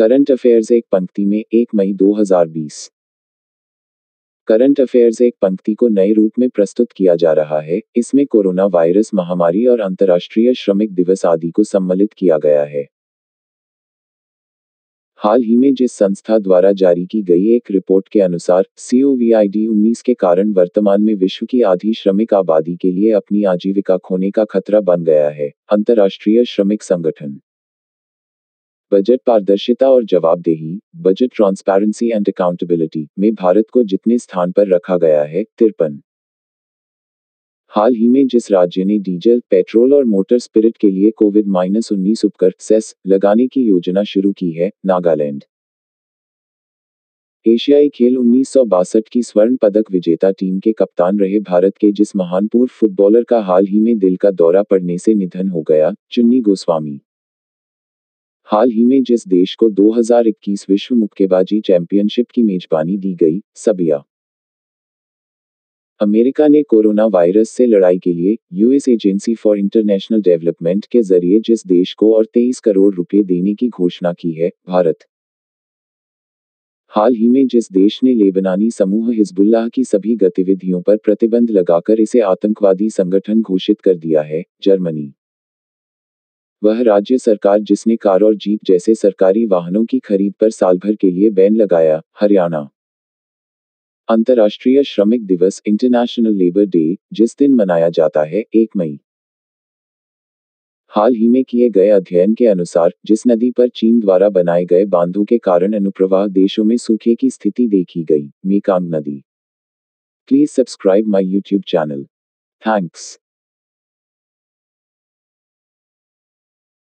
Current affairs एक पंक्ति में एक मई 2020 करंट अफेयर्स एक पंक्ति को नए रूप में प्रस्तुत किया जा रहा है। इसमें कोरोना वायरस महामारी और अंतर्राष्ट्रीय श्रमिक दिवस आदि को सम्मिलित किया गया है। हाल ही में जिस संस्था द्वारा जारी की गई एक रिपोर्ट के अनुसार सीओवीआईडी 19 के कारण वर्तमान में विश्व की आधी श्रमिक आबादी के लिए अपनी आजीविका खोने का खतरा बन गया है। अंतर्राष्ट्रीय श्रमिक संगठन बजट पारदर्शिता और जवाबदेही, बजट ट्रांसपेरेंसी एंड अकाउंटेबिलिटी में भारत को जितने स्थान पर रखा गया है, तिरपन। हाल ही में जिस राज्य ने डीजल, पेट्रोल और मोटर स्पिरिट के लिए कोविड माइनस उन्नीस उपकर सेस लगाने की योजना शुरू की है, नागालैंड। एशियाई खेल उन्नीस सौ बासठ की स्वर्ण पदक विजेता टीम के कप्तान रहे भारत के जिस महान पूर्व फुटबॉलर का हाल ही में दिल का दौरा पड़ने से निधन हो गया, चुन्नी गोस्वामी। हाल ही में जिस देश को 2021 विश्व मुक्केबाजी चैंपियनशिप की मेजबानी दी गई, सबिया। अमेरिका ने कोरोना वायरस से लड़ाई के लिए US agency for international development के ज़रिए जिस देश को और 23 करोड़ रुपए देने की घोषणा की है, भारत। हाल ही में जिस देश ने लेबनानी समूह हिजबुल्लाह की सभी गतिविधियों पर प्रतिबंध लगाकर इसे आतंकवादी संगठन घोषित कर दिया है, जर्मनी। वह राज्य सरकार जिसने कार और जीप जैसे सरकारी वाहनों की खरीद पर साल भर के लिए बैन लगाया, हरियाणा। अंतर्राष्ट्रीय श्रमिक दिवस इंटरनेशनल लेबर डे, जिस दिन मनाया जाता है, एक मई। हाल ही में किए गए अध्ययन के अनुसार, जिस नदी पर चीन द्वारा बनाए गए बांधों के कारण अनुप्रवाह देशों में सूखे की स्थिति देखी गई, मेकांग नदी। Please subscribe my YouTube channel. Thanks.